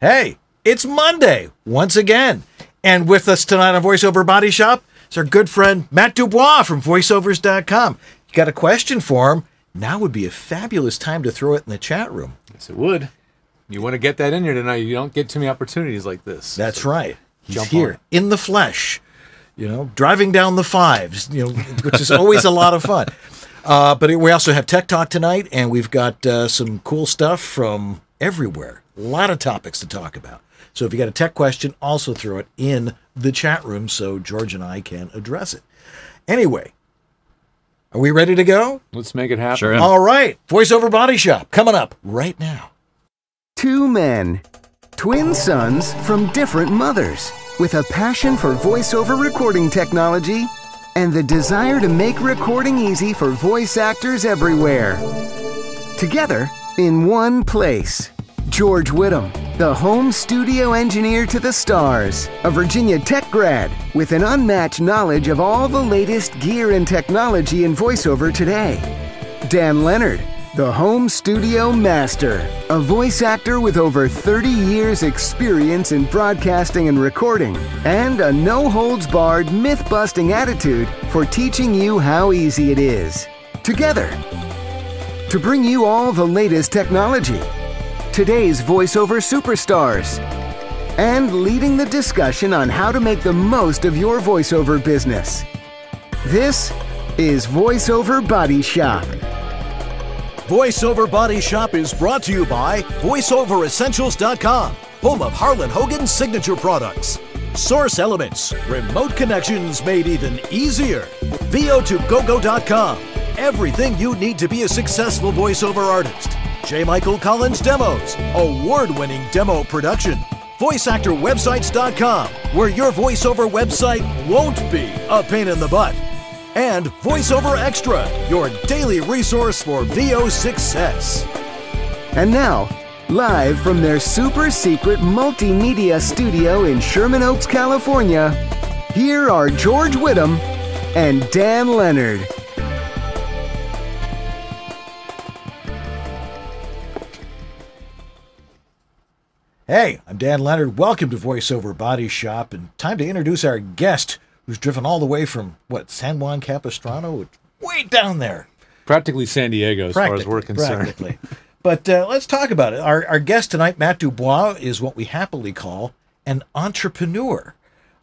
Hey, it's Monday once again. And with us tonight on VoiceOver Body Shop is our good friend Matt Dubois from voiceovers.com. You got a question for him? Now would be a fabulous time to throw it in the chat room. Yes, it would. You want to get that in here tonight. You don't get too many opportunities like this. That's right. He's Jump here on in the flesh, you know, driving down the fives, you know, which is always a lot of fun. Uh, but we also have Tech Talk tonight, and we've got uh, some cool stuff from everywhere. A lot of topics to talk about. So if you got a tech question, also throw it in the chat room so George and I can address it. Anyway, are we ready to go? Let's make it happen. Sure. All right. Voiceover Body Shop coming up right now. Two men, twin sons from different mothers, with a passion for voiceover recording technology and the desire to make recording easy for voice actors everywhere. Together in one place. George Whittam, the home studio engineer to the stars, a Virginia Tech grad with an unmatched knowledge of all the latest gear and technology in voiceover today. Dan Lenard, the home studio master, a voice actor with over 30 years' experience in broadcasting and recording, and a no holds barred, myth busting attitude for teaching you how easy it is. Together, to bring you all the latest technology, today's voiceover superstars, and leading the discussion on how to make the most of your voiceover business. This is VoiceOver Body Shop. VoiceOver Body Shop is brought to you by VoiceOverEssentials.com, home of Harlan Hogan's signature products. Source Elements, remote connections made even easier. VO2GoGo.com, everything you need to be a successful voiceover artist. J. Michael Collins Demos, award winning demo production. VoiceActorWebsites.com, where your voiceover website won't be a pain in the butt and VoiceOver Extra, your daily resource for VO success. And now, live from their super secret multimedia studio in Sherman Oaks, California, here are George Whittam and Dan Lenard. Hey, I'm Dan Lenard. Welcome to VoiceOver Body Shop, and time to introduce our guest, who's driven all the way from what San Juan Capistrano, way down there. Practically San Diego as far as we're concerned. Practically. but uh, let's talk about it. Our, our guest tonight, Matt Dubois, is what we happily call an entrepreneur.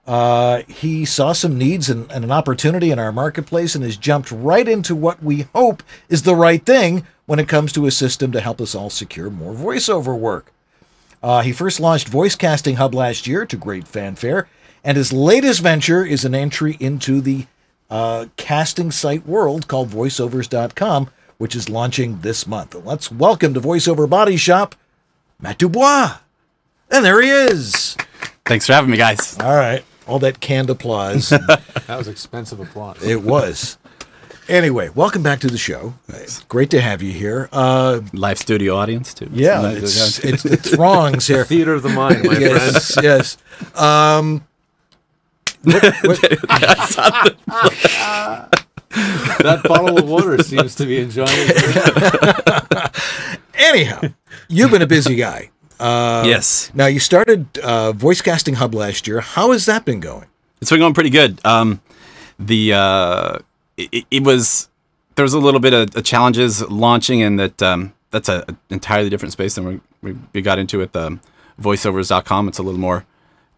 Uh, he saw some needs and, and an opportunity in our marketplace and has jumped right into what we hope is the right thing when it comes to a system to help us all secure more voiceover work. Uh, he first launched Voice Casting Hub last year to great fanfare, and his latest venture is an entry into the uh, casting site world called voiceovers.com, which is launching this month. Let's welcome to VoiceOver Body Shop, Matt Dubois. And there he is. Thanks for having me, guys. All right. All that canned applause. That was expensive applause. it was. Anyway, welcome back to the show. Great to have you here. Uh, Live studio audience too. yeah, it's, it's, it's throngs here. Theater of the mind, my friend. yes, yes. Um, That bottle of water seems to be enjoying it. anyhow, you've been a busy guy. Uh, yes, Now you started uh, Voice Casting Hub last year. How has that been going? it's been going pretty good. Um, the uh, it, it was there was a little bit of, of challenges launching, and that um, that's a, an entirely different space than we, we, we got into with um, voiceovers.com. It's a little more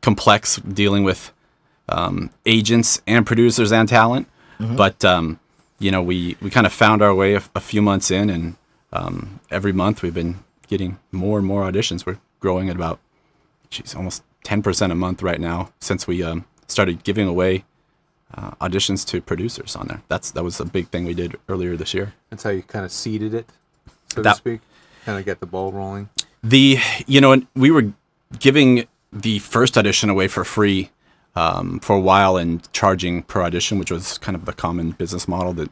complex dealing with um, agents and producers and talent. But um, you know, we we kind of found our way a, a few months in, and um, every month we've been getting more and more auditions. We're growing at about, geez, almost ten percent a month right now since we um, started giving away uh, auditions to producers on there. That's that was a big thing we did earlier this year. That's how you kind of seeded it, so to speak. Kind of get the ball rolling. The you know, and we were giving the first audition away for free um, for a while and charging per audition, which was kind of the common business model that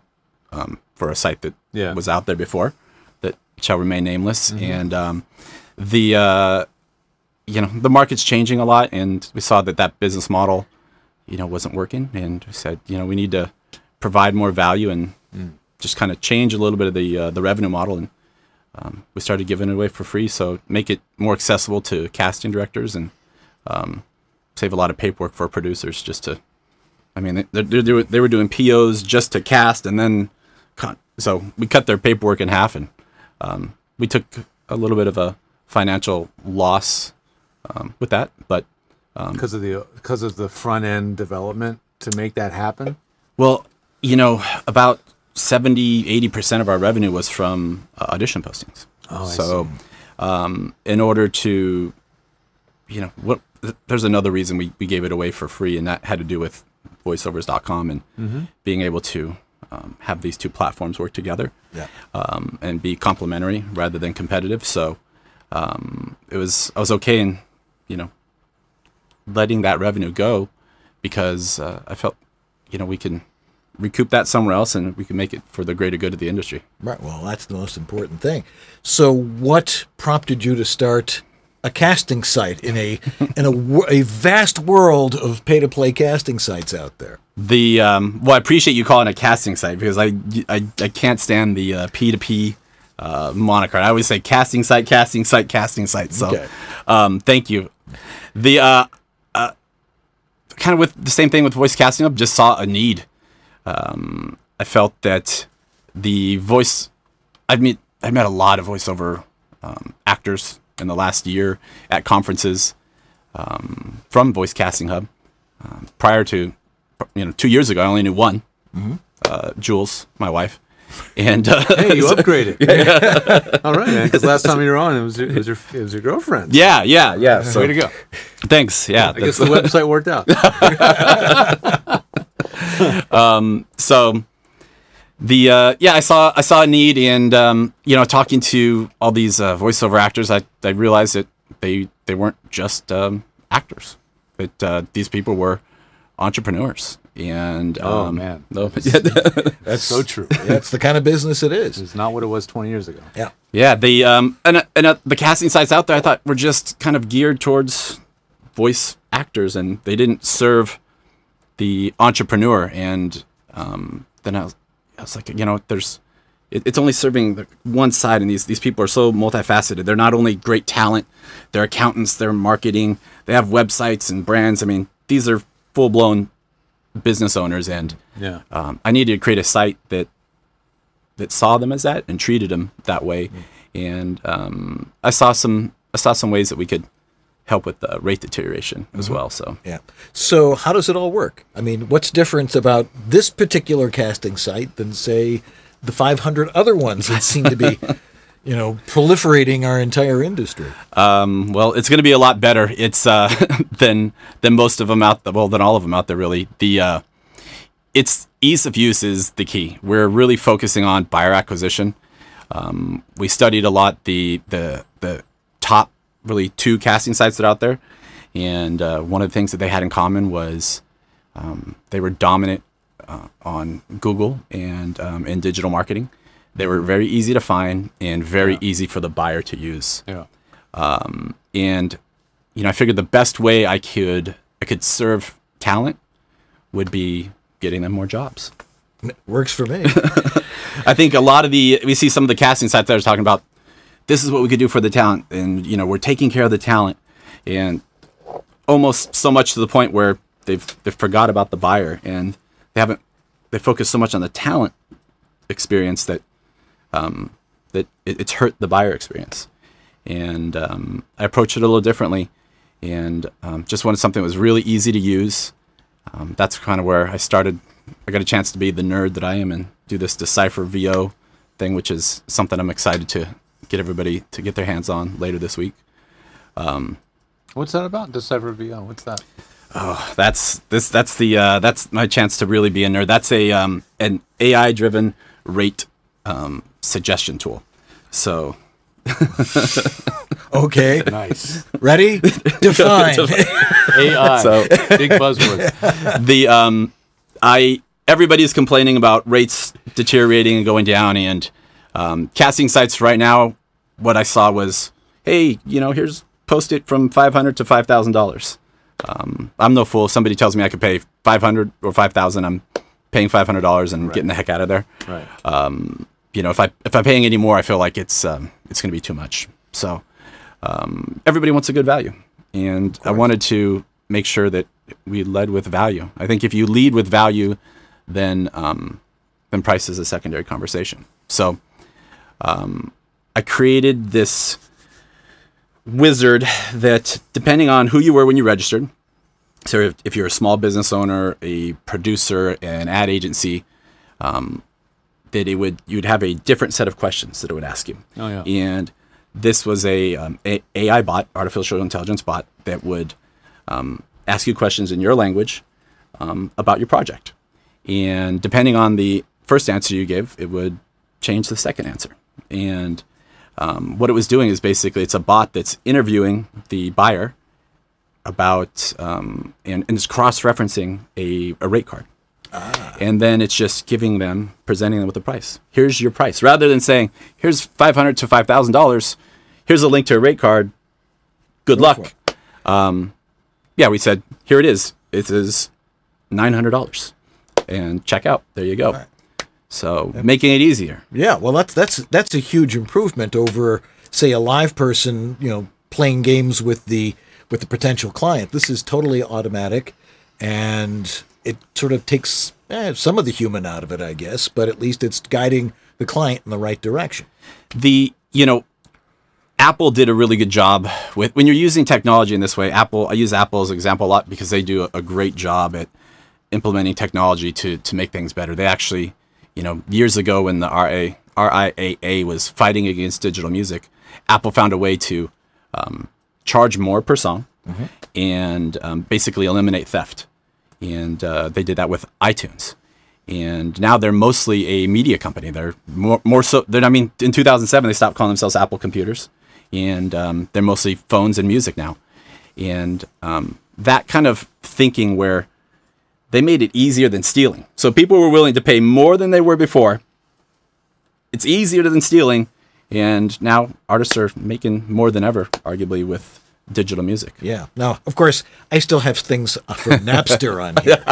um, for a site that Yeah. was out there before that shall remain nameless. And um, the uh, you know the market's changing a lot, and we saw that that business model you know wasn't working, and said you know we need to provide more value and just kind of change a little bit of the uh, the revenue model and um, we started giving it away for free. So make it more accessible to casting directors and um, save a lot of paperwork for producers. Just to, I mean, they, they, they, were, they were doing POs just to cast, and then cut. So we cut their paperwork in half, and um, we took a little bit of a financial loss um, with that, but because of the because of the front end development to make that happen. Well, you know, about 70, 80% of our revenue was from uh, audition postings. Oh, I so, um, in order to, you know, what there's another reason we, we gave it away for free, and that had to do with voiceovers.com and Mm-hmm. being able to um, have these two platforms work together Yeah. um, and be complementary rather than competitive. So, um, it was I was okay in, you know, letting that revenue go because uh, I felt, you know, we can recoup that somewhere else and we can make it for the greater good of the industry. Right. Well, that's the most important thing. So, what prompted you to start a casting site in a in a, a vast world of pay to play casting sites out there? The um, well, I appreciate you calling it a casting site because I I, I can't stand the uh, P2P uh, moniker. I always say casting site, casting site, casting site. So, Okay. um, thank you. The uh, kind of with the same thing with voice casting hub, just saw a need. Um, I felt that the voice. I've met I've met a lot of voiceover um, actors in the last year at conferences um, from Voice Casting Hub. Um, prior to you know two years ago, I only knew one, uh, Jules, my wife, and uh, Hey, you upgraded. All right, man. Because last time you were on, it was your, it was your, it was your girlfriend. yeah, yeah, yeah. So Way to go. thanks. Yeah, I guess the website worked out. so the uh, yeah, I saw I saw a need, and um, you know, talking to all these uh, voiceover actors, I I realized that they they weren't just um, actors; that uh, these people were entrepreneurs. And Oh, um, man. no, That's so true. That's the kind of business it is. It's not what it was 20 years ago. Yeah. Yeah, the um and uh, and uh, the casting sites out there I thought were just kind of geared towards voice actors and they didn't serve the entrepreneur and um then I was I was like you know there's it, it's only serving the one side and these these people are so multifaceted they're not only great talent they're accountants they're marketing they have websites and brands I mean these are full blown business owners and Yeah. um, I needed to create a site that that saw them as that and treated them that way. And um, I saw some I saw some ways that we could help with the rate deterioration as well. So Yeah. So, how does it all work? I mean, what's different about this particular casting site than, say, the 500 other ones that seem to be, you know, proliferating our entire industry? um, well, it's going to be a lot better. It's uh, than than most of them out. Well, than all of them out there. Really, the uh, it's ease of use is the key. We're really focusing on buyer acquisition. Um, we studied a lot the the the top really two casting sites that are out there, and uh, one of the things that they had in common was um, they were dominant uh, on Google and um, in digital marketing. They were very easy to find and very easy for the buyer to use Yeah. Um, and you know i figured the best way i could i could serve talent would be getting them more jobs Works for me. i think a lot of the we see some of the casting sites that are talking about this is what we could do for the talent and you know we're taking care of the talent and almost so much to the point where they've they've forgot about the buyer and they haven't they focus so much on the talent experience that um, that it, it's hurt the buyer experience and um, I approached it a little differently and um, just wanted something that was really easy to use. Um, that's kind of where I started. I got a chance to be the nerd that I am and do this Decipher VO thing, which is something I'm excited to get everybody to get their hands on later this week. What's that about? Decipher VO. What's that? That's this. That's the. Uh, that's my chance to really be a nerd. That's a um, an AI driven rate um, suggestion tool. So Okay. Nice. Ready? Define. AI. So- big buzzword. the um i everybody's complaining about rates deteriorating and going down and um, casting sites right now what i saw was hey you know here's post it from 500 to $5000 um, i'm no fool if somebody tells me i could pay 500 or 5000 i'm paying $500 and getting the heck out of there Right. You know, if I if I'm paying any more, I feel like it's um, it's going to be too much. So um, everybody wants a good value, and I wanted to make sure that we led with value. I think if you lead with value, then um, then price is a secondary conversation. So um, I created this wizard that, depending on who you were when you registered, so if, if you're a small business owner, a producer, an ad agency, um, that it would you'd have a different set of questions that it would ask you. Oh, yeah. And this was a, um, a AI bot, artificial intelligence bot, that would um, ask you questions in your language um, about your project. And depending on the first answer you give, it would change the second answer. And um, what it was doing is basically it's a bot that's interviewing the buyer about um, and, and it's cross-referencing a, a rate card. And then it's just giving them, presenting them with a price. Here's your price. Rather than saying, here's 500 to $5,000, here's a link to a rate card. Good luck. Um, yeah, we said, here it is. It is $900. And check out. There you go. So making it easier. Yeah, well, that's that's that's a huge improvement over, say, a live person, you know, playing games with the with the potential client. This is totally automatic, and it sort of takes eh, some of the human out of it, I guess. But at least it's guiding the client in the right direction. the you know apple did a really good job with when you're using technology in this way apple i use apple as an example a lot because they do a, a great job at implementing technology to to make things better they actually you know years ago when the RA, riaa was fighting against digital music apple found a way to um, charge more per song and um, basically eliminate theft and uh, they did that with itunes and now they're mostly a media company. They're more, more so. I mean, in 2007 they stopped calling themselves Apple Computers, and um, they're mostly phones and music now. And um, that kind of thinking, where they made it easier than stealing, so people were willing to pay more than they were before. It's easier than stealing, and now artists are making more than ever, arguably with digital music. Yeah. Now, of course, I still have things from Napster on here,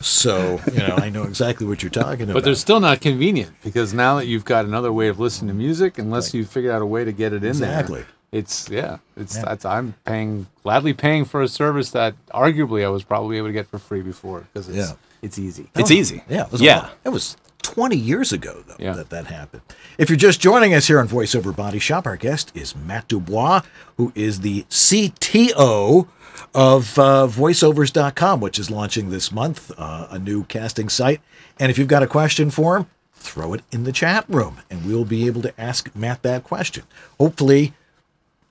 so you know I know exactly what you're talking about. But they're still not convenient because now that you've got another way of listening to music, unless you figure out a way to get it in Exactly. there, it's yeah, it's that's I'm paying gladly paying for a service that arguably I was probably able to get for free before because it's Yeah. it's easy. It's oh, easy. Yeah, it was yeah. lot- It was 20 years ago, though, Yeah. that that happened. If you're just joining us here on VoiceOver Body Shop, our guest is Matt Dubois, who is the CTO of uh, voiceovers.com, which is launching this month, uh, a new casting site. And if you've got a question for him, throw it in the chat room, and we'll be able to ask Matt that question. Hopefully,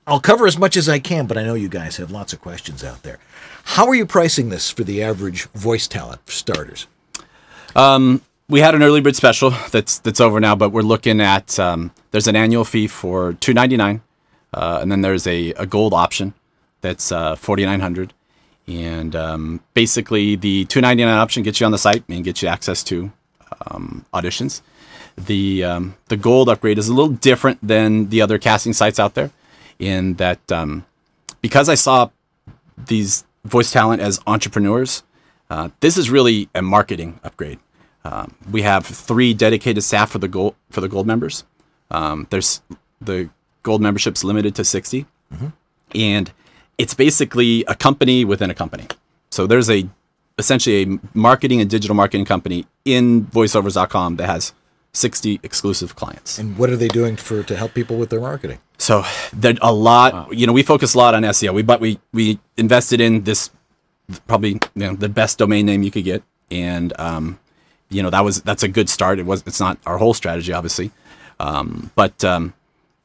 I'll cover as much as I can, but I know you guys have lots of questions out there. How are you pricing this for the average voice talent, for starters? We had an early bird special that's that's over now, but we're looking at um, there's an annual fee for two ninety nine, uh, and then there's a, a gold option that's uh, forty nine hundred, and um, basically the two ninety nine option gets you on the site and gets you access to um, auditions. The um, the gold upgrade is a little different than the other casting sites out there, in that um, because I saw these voice talent as entrepreneurs, uh, this is really a marketing upgrade. Um, we have three dedicated staff for the gold for the gold members. Um, there's the gold membership's limited to 60 and it's basically a company within a company. So there's a essentially a marketing and digital marketing company in voiceovers.com that has 60 exclusive clients. And what are they doing for to help people with their marketing? So there a lot. You know, we focus a lot on SEO. We but we we invested in this probably you know the best domain name you could get, and um, you know that was that's a good start. It was it's not our whole strategy, obviously, um, but um,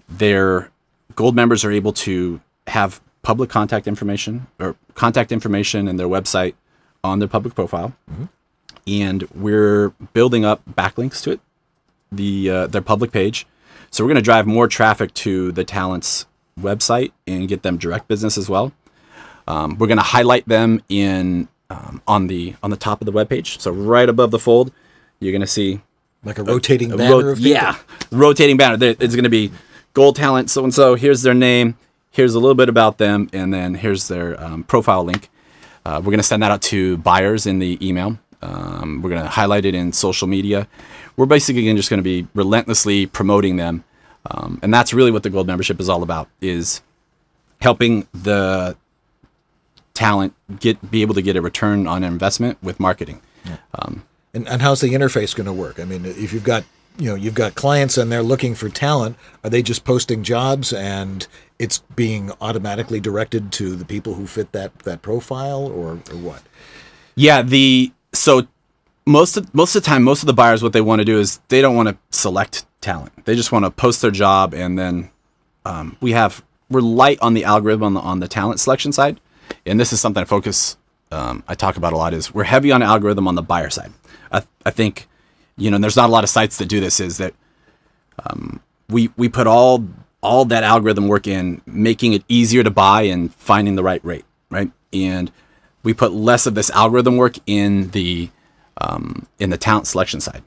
their gold members are able to have public contact information or contact information and their website on their public profile, and we're building up backlinks to it the uh, their public page. So we're going to drive more traffic to the talent's website and get them direct business as well. Um, we're going to highlight them in um, on the on the top of the web page. So right above the fold, you're going to see Like a rotating a banner ro- yeah, rotating banner. There- It's going to be gold talent so and so. Here's their name. Here's a little bit about them, and then here's their um, profile link. Uh, we're going to send that out to buyers in the email. Um, we're going to highlight it in social media. we're basically just going to be relentlessly promoting them, um, and that's really what the gold membership is all about: is helping the talent get be able to get a return on investment with marketing. Um, And, and how's the interface going to work? I mean, if you've got you know you've got clients and they're looking for talent, are they just posting jobs and it's being automatically directed to the people who fit that that profile, or, or what? Yeah, the so most of most of the time, most of the buyers, what they want to do is they don't want to select talent. They just want to post their job, and then um, we have we're light on the algorithm on the on the talent selection side, and this is something I focus um, I talk about a lot. Is we're heavy on algorithm on the buyer side. I, I think you know, there's not a lot of sites that do this. Is that um, we we put all all that algorithm work in making it easier to buy and finding the right rate, right? And we put less of this algorithm work in the um, in the talent selection side.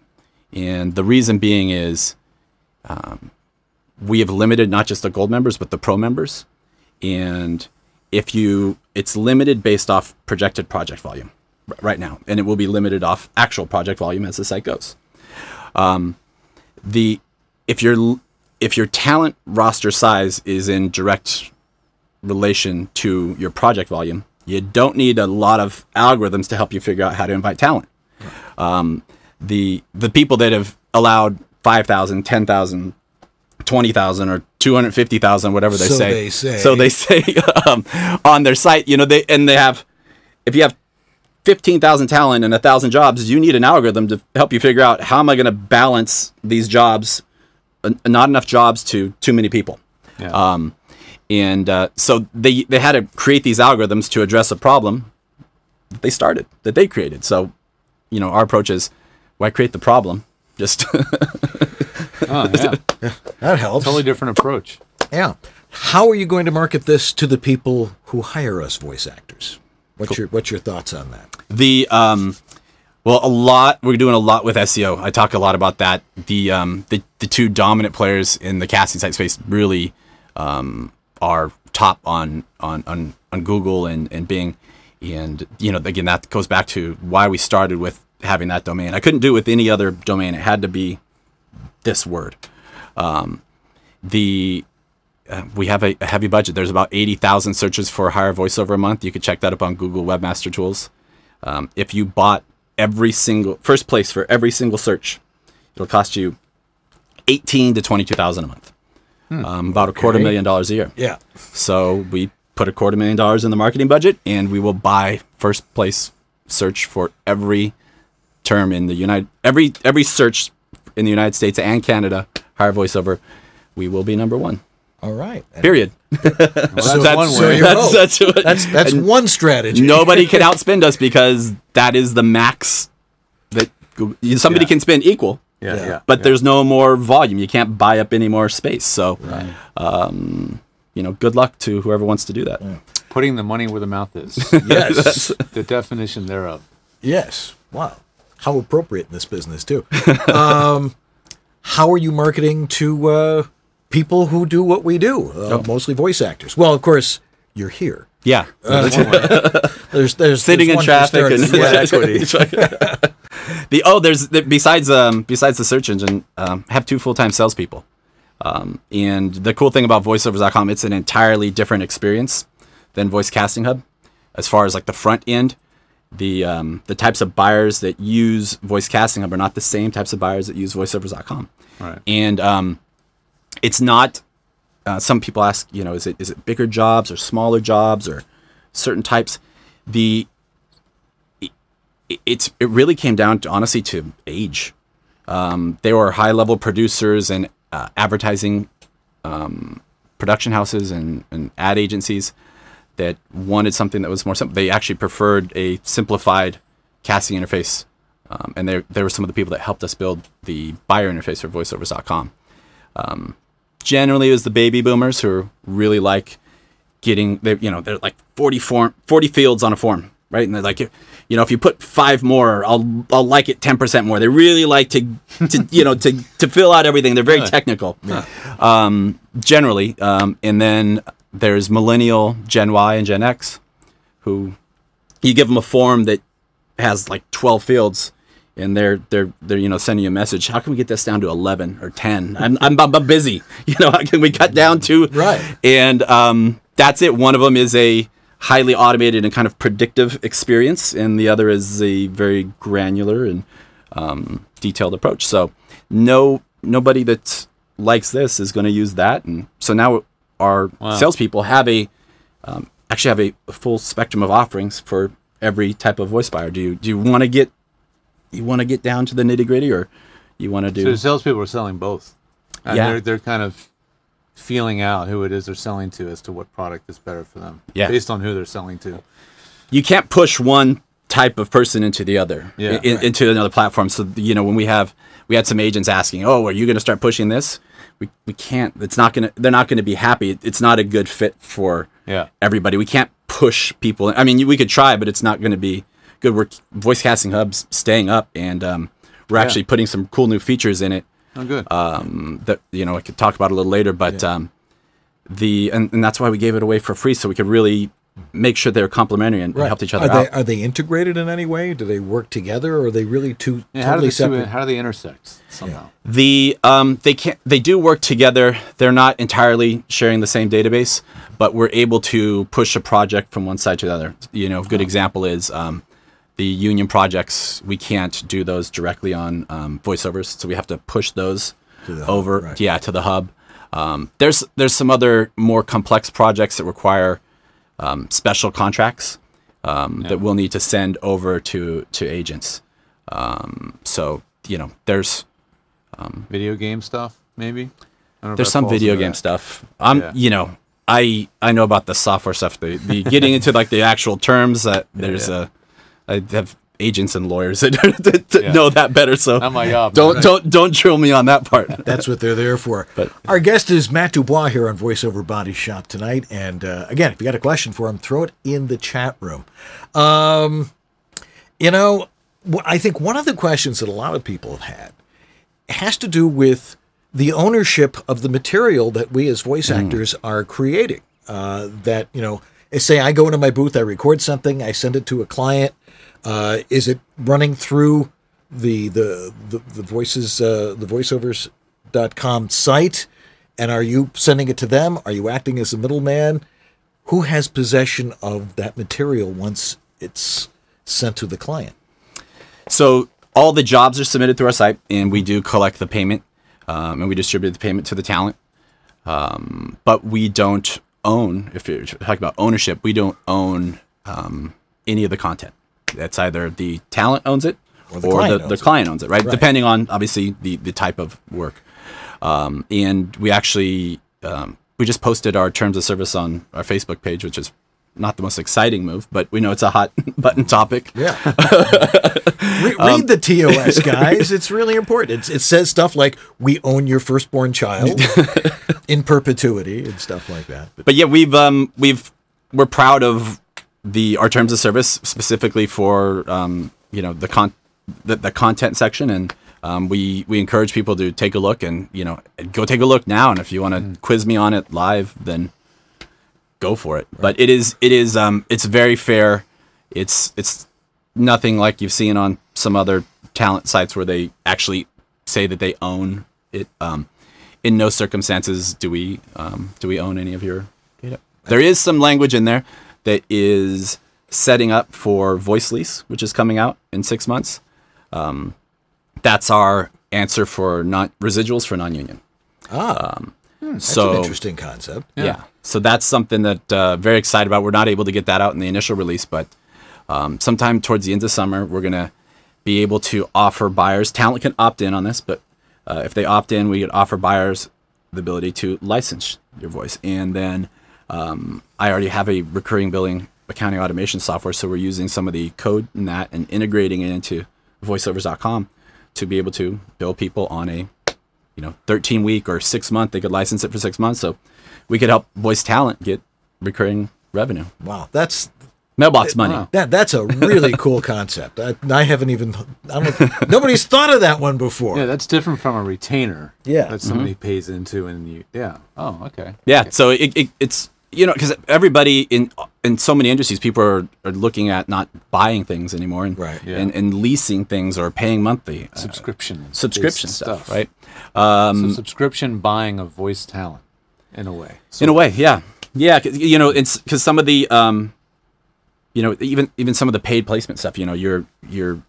And the reason being is um, we have limited not just the gold members but the pro members. And if you, it's limited based off projected project volume right now, and it will be limited off actual project volume as the site goes. Um, the if your if your talent roster size is in direct relation to your project volume, you don't need a lot of algorithms to help you figure out how to invite talent. Um, the the people that have allowed 5,000, 10,000, 20,000 or 250,000 whatever they So say. they say. So they say um, on their site, you know, they and they have if you have 15,000 talent and 1,000 jobs, you need an algorithm to help you figure out how am I going to balance these jobs, uh, not enough jobs to too many people. Yeah. Um, and uh, so they they had to create these algorithms to address a problem that they started that they created. So, you know, our approach is why create the problem? Just oh, yeah. That helps. totally different approach. Yeah. How are you going to market this to the people who hire us voice actors? What's your What's your thoughts on that? the um, well, a lot. We're doing a lot with SEO. I talk a lot about that. The um, the the two dominant players in the casting site space really um, are top on on on, on Google and and Bing, and you know again that goes back to why we started with having that domain. I couldn't do it with any other domain. It had to be this word. Um, the uh, we have a, a heavy budget. There's about 80,000 searches for hire voiceover a month. You could check that up on Google Webmaster Tools. Um, if you bought every single first place for every single search, it'll cost you 18 to 22,000 a month. Um, about a quarter million dollars a year. Yeah. So we put a quarter million dollars in the marketing budget, and we will buy first place search for every term in the United every every search in the United States and Canada. Hire voiceover, we will be number one. All right. Period. Well, that's So- one so way. you're- that's that's That's that's one strategy. nobody can outspend us because that is the max that Google, somebody Yeah. can spend equal. yeah, Yeah. yeah. But there's no more volume. You can't buy up any more space. So, um, you know, good luck to whoever wants to do that. putting the money where the mouth is. Yes. the definition thereof. yes. Wow. How appropriate in this business too. um, how are you marketing to uh, people who do what we do? Uh, Mostly voice actors. Well, of course, you're here. Yeah. Way. There's there's Sitting there's in traffic and starters. the oh, there's the, besides um besides the search engine, um, have two full time salespeople. Um, and the cool thing about voiceovers.com, it's an entirely different experience than Voice Casting Hub, as far as like the front end. The um, the types of buyers that use Voice Casting Hub are not the same types of buyers that use voiceovers.com. Right. And um, it's not. Uh, some people ask, you know, is it is it bigger jobs or smaller jobs or certain types? The it, it's it really came down to honestly to age. Um, they were high level producers and uh, advertising um, production houses and, and ad agencies that wanted something that was more simple. They actually preferred a simplified casting interface, um, and they they were some of the people that helped us build the buyer interface for VoiceOvers.com. Um, generally, it was the baby boomers who really like getting they you know they're like 40 form 40 fields on a form right? And they're like you know if you put five more i'll i'll like it 10% more. They really like to to you know to to fill out everything. They're very technical. Um generally um and then there's millennial gen y and gen x who you give them a form that has like 12 fields and they're they're they're you know sending you a message. How can we get this down to eleven or ten? I'm I'm, I'm busy. You know, how can we cut down to Right. And um, that's it. One of them is a highly automated and kind of predictive experience, and the other is a very granular and um, detailed approach. So no nobody that likes this is going to use that, and so now our salespeople have a um, actually have a full spectrum of offerings for every type of voice buyer. Do you do you want to get you want to get down to the nitty gritty, or you want to do? So salespeople are selling both. And Yeah. they're they're kind of feeling out who it is they're selling to as to what product is better for them. Yeah. Based on who they're selling to. you can't push one type of person into the other Yeah. in- into another platform so you know when we have we had some agents asking oh are you going to start pushing this we, we can't it's not going to they're not going to be happy. It's not a good fit for Yeah. everybody. We can't push people. I mean we could try but it's not going to be good. We're voice casting hubs staying up and um, we're actually putting some cool new features in it Oh good. um, that you know I could talk about a little later, but um, the and, and that's why we gave it away for free so we could really make sure they're complementary and, and helped each other are out. They, are they integrated in any way? Do they work together, or are they really two yeah, how do totally they two- separate? how do they intersect somehow? The um, they can they do work together. They're not entirely sharing the same database, but we're able to push a project from one side to the other. You know, a good example is um, the union projects. We can't do those directly on um, voiceovers, so we have to push those the hub, over. right. Yeah, to the hub. Um, there's there's some other more complex projects that require um, special contracts um, that we'll need to send over to to agents. Um, so you know, there's Video game stuff, maybe? I don't there's some video game that. stuff. I'm, Yeah. you know, I I know about the software stuff. The, the getting into like the actual terms that there's yeah. a, I have agents and lawyers that, that Yeah. know that better. So Not my job. don't don't don't drill me on that part. That's what they're there for. But- Our guest is Matt Dubois here on VoiceOver Body Shop tonight. And uh, again, if you got a question for him, throw it in the chat room. Um, you know, I think one of the questions that a lot of people have had has to do with the ownership of the material that we as voice actors are creating. Uh, that, you know, say I go into my booth, I record something, I send it to a client. Uh, is it running through the the the, the voices uh, the voiceovers.com site? And are you sending it to them? Are you acting as a middleman? Who has possession of that material once it's sent to the client? So all the jobs are submitted through our site, and we do collect the payment, um, and we distribute the payment to the talent. Um, but we don't own. If you're talking about ownership, we don't own um, any of the content. That's either the talent owns it or the the, client the, owns it. client owns it, right? Right. Depending on obviously the the type of work. Um, and we actually um, we just posted our terms of service on our Facebook page, which is not the most exciting move, but we know it's a hot button topic. Yeah. Re- read the TOS, guys. It's really important. It's, it says stuff like, we own your firstborn child in perpetuity and stuff like that. But but yeah, we've um we've we're proud of the our terms of service specifically for um you know the con the, the content section. And um, we we encourage people to take a look and you know go take a look now. And if you want to quiz me on it live then go for it. But it is it is um it's very fair. It's it's nothing like you've seen on some other talent sites where they actually say that they own it. Um in no circumstances do we um, do we own any of your data. There is some language in there that is setting up for voice lease, which is coming out in six months. Um, that's our answer for non residuals for non-union. ah, that's so an interesting concept. yeah. So that's something that uh, very excited about. We're not able to get that out in the initial release, but um, sometime towards the end of summer, we're gonna be able to offer buyers. Talent can opt in on this, but uh, if they opt in, we could offer buyers the ability to license your voice. And then um, I already have a recurring billing accounting automation software, so we're using some of the code in that and integrating it into voiceovers.com to be able to bill people on a you know 13 week or six month they could license it for six months so we could help voice talent get recurring revenue Wow. That's mailbox money that. That's a really cool concept. I, I haven't even, I don't, nobody's thought of that one before. Yeah, that's different from a retainer. Yeah. That somebody pays into and you. Yeah. Oh, okay. yeah so it, it, it's you know, because everybody in in so many industries, people are, are looking at not buying things anymore and Right. Yeah. and, and leasing things or paying monthly uh, subscription subscription based stuff, right? Um, so subscription buying of voice talent, in a way. in a way, yeah, yeah. 'cause, you know, it's because some of the, um, you know, even even some of the paid placement stuff. You know, you're you're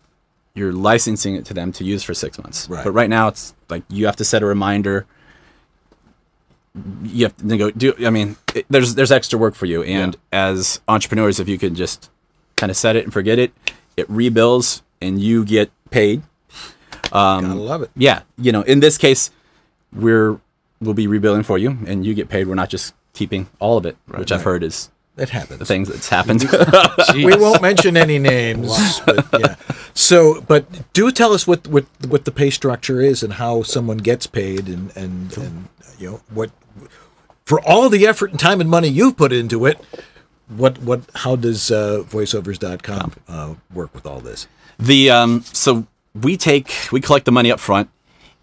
you're licensing it to them to use for six months. Right. But right now, it's like you have to set a reminder. You have to go do. I mean, it, there's there's extra work for you, and as entrepreneurs, if you can just kind of set it and forget it, it rebuilds and you get paid. Um, Gotta love it. Yeah, you know, in this case, we're we'll be rebuilding for you, and you get paid. We're not just keeping all of it, which I've heard is It happens. the happens. things that's happened. We won't mention any names, but yeah. So, but do tell us what, what what the pay structure is and how someone gets paid, and and, and you know what for all the effort and time and money you've put into it. What what how does uh, voiceovers.com uh, work with all this? the um, so we take we collect the money up front,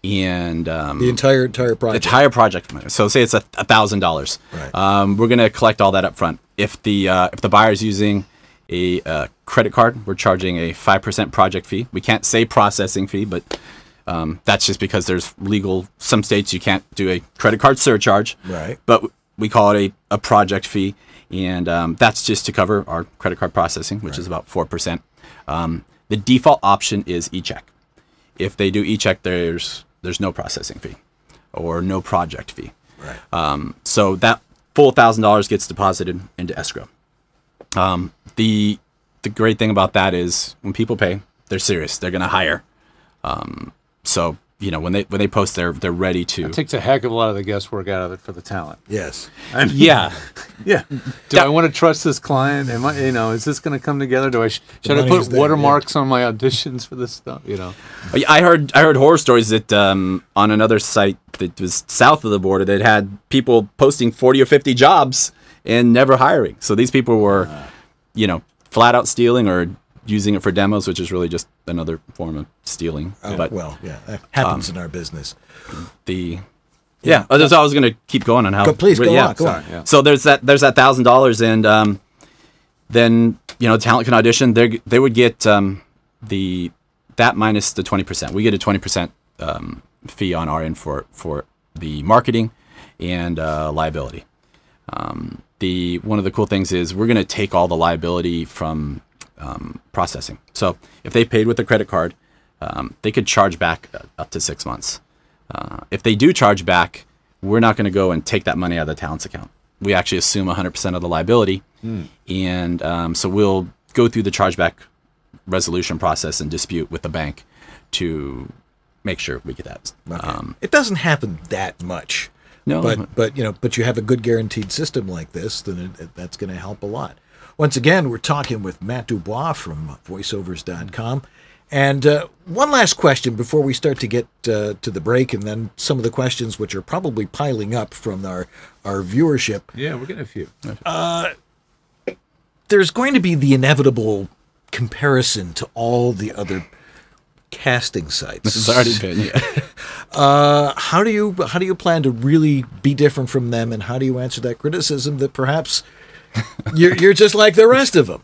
and um, The entire entire project. entire project. So say it's a thousand dollars. Right. Um, we're gonna collect all that up front. If the uh, if the buyer's using a uh, credit card, we're charging a five percent project fee. We can't say processing fee, but um, that's just because there's legal. Some states you can't do a credit card surcharge. Right. But we call it a, a project fee, and um, that's just to cover our credit card processing, which is about four percent. Um, the default option is e-check. If they do e-check, there's there's no processing fee or no project fee. right. Um, so that full thousand dollars gets deposited into escrow. Um, the the great thing about that is when people pay, they're serious. They're gonna hire. Um, so you know when they when they post, they're they're ready to. it takes a heck of a lot of the guesswork out of it for the talent. yes. yeah, Yeah. Do I want to trust this client? Am I, you know, is this going to come together? Do I sh- should I put there, watermarks on my auditions for this stuff? You know, I heard I heard horror stories that um, on another site that was south of the border that had people posting forty or fifty jobs and never hiring. So these people were, you know, flat out stealing or using it for demos, which is really just another form of stealing. Oh, but well, yeah, that happens in our business. the yeah, that's- I was gonna keep going on how. Go- please, go yeah, on, go sorry, on. yeah. So there's that there's that thousand dollars, and um, then you know talent can audition. They they would get um, the that minus the twenty percent. We get a twenty percent um, fee on our end for for the marketing and uh, liability. Um, the one of the cool things is we're gonna take all the liability from um, processing. So if they paid with a credit card, um, they could charge back uh, up to six months. Uh, if they do charge back, we're not going to go and take that money out of the talent's account. We actually assume 100% of the liability, and um, so we'll go through the chargeback resolution process and dispute with the bank to make sure we get that. Um, it doesn't happen that much. No. but but you know, but you have a good guaranteed system like this, then it, it- that's going to help a lot. Once again, we're talking with Matt Dubois from VoiceOvers.com. And uh, one last question before we start to get uh, to the break, and then some of the questions which are probably piling up from our our viewership. yeah, we're getting a few. There's going to be the inevitable comparison to all the other casting sites. it's already been. Yeah. Uh, how do you how do you plan to really be different from them, and how do you answer that criticism that perhaps you're you're just like the rest of them?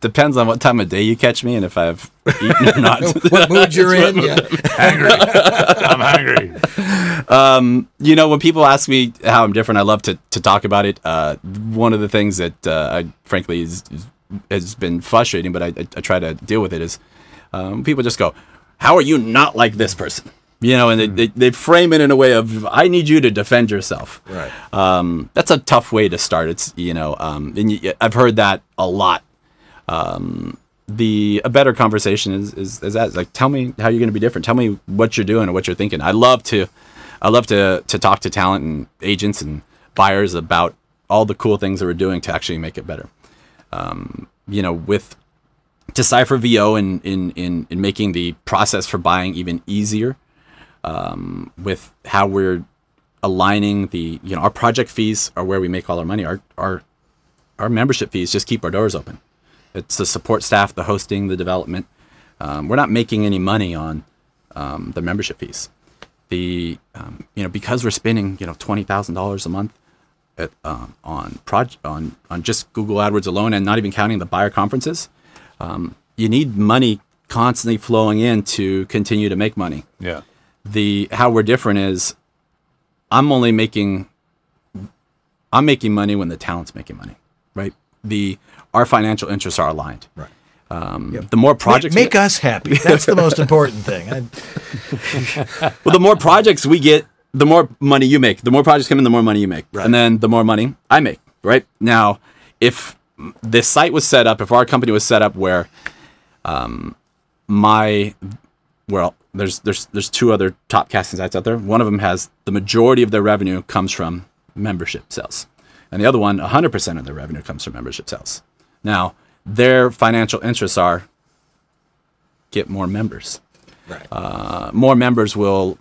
Depends on what time of day you catch me and if I've eaten or not. What mood you're in? Yeah. I'm hungry. you know, when people ask me how I'm different, I love to, to talk about it. Uh, one of the things that uh, I frankly is, is, has been frustrating, but I, I, I try to deal with it is um, people just go, "How are you not like this person?" You know, and they, they, they frame it in a way of, "I need you to defend yourself." Right. Um, that's a tough way to start. It's you know, um, and y I've heard that a lot. Um, the a better conversation is is, is that like tell me how you're going to be different. Tell me what you're doing or what you're thinking. I love to, I love to to talk to talent and agents and buyers about all the cool things that we're doing to actually make it better. Um, you know, with Decipher VO in in in in making the process for buying even easier. Um, with how we're aligning the you know our project fees are where we make all our money. Our our our membership fees just keep our doors open. It's the support staff, the hosting, the development. Um, we're not making any money on um, the membership fees. The um, you know because we're spending you know twenty thousand dollars a month at, um, on project on on just Google AdWords alone, and not even counting the buyer conferences, um, you need money constantly flowing in to continue to make money. Yeah. The how we're different is, I'm only making, I'm making money when the talent's making money, right? The our financial interests are aligned. Right. Um, The more projects, Make we- us happy. That's the most important thing. Well, the more projects we get, the more money you make. The more projects come in, the more money you make, right. and then the more money I make. Right now, if this site was set up, if our company was set up where, um, my, well, there's there's there's two other top casting sites out there. One of them has the majority of their revenue comes from membership sales, and the other one, 100% of their revenue comes from membership sales. Now, their financial interests are get more members right. uh, more members will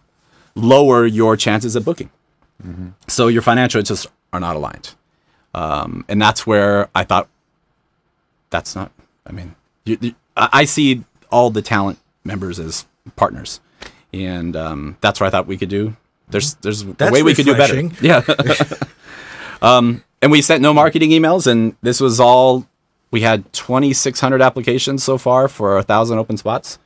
lower your chances of booking. So your financial interests are not aligned, um, and that's where I thought that's not. I mean, you, you, I see all the talent members as partners, and um, that's what I thought we could do. There's there's a That's way we could do better. Yeah. um, and we sent no marketing emails, and this was all. We had 2,600 applications so far for a thousand open spots,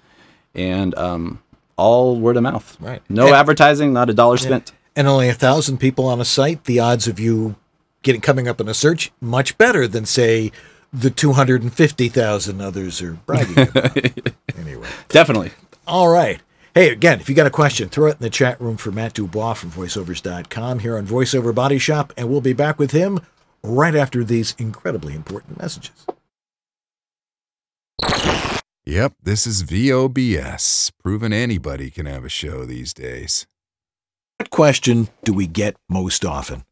and um, all word of mouth. Right. No And- advertising, not a dollar spent. and only a thousand people on a site, the odds of you getting coming up in a search much better than say the two hundred and fifty thousand others are bragging about. anyway, Definitely. All right. Hey, again, if you got a question, throw it in the chat room for Matt Dubois from voiceovers.com here on VoiceOver Body Shop, and we'll be back with him right after these incredibly important messages. Yep, this is VOBS, proving anybody can have a show these days. What question do we get most often?